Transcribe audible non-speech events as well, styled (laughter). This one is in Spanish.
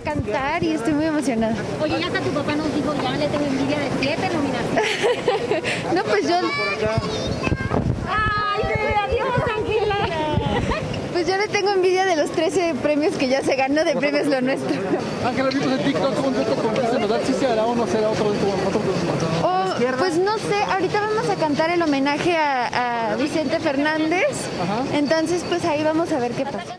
cantar y estoy muy emocionada. Oye, ya hasta tu papá nos dijo, ya le tengo envidia de siete nominaciones. (laughs) No, pues yo, ¡Ay, bebé, adiós, Ángela! pues yo le tengo envidia de los 13 premios que ya se ganó de Premios Lo Nuestro. Ángela, vimos en TikTok un dueto con Cristian Nodal. ¿Sí se hará o no será otro dueto con otro Oh, pues no sé, ahorita vamos a cantar el homenaje a, a Vicente Fernández. Entonces, pues ahí vamos a ver qué pasa.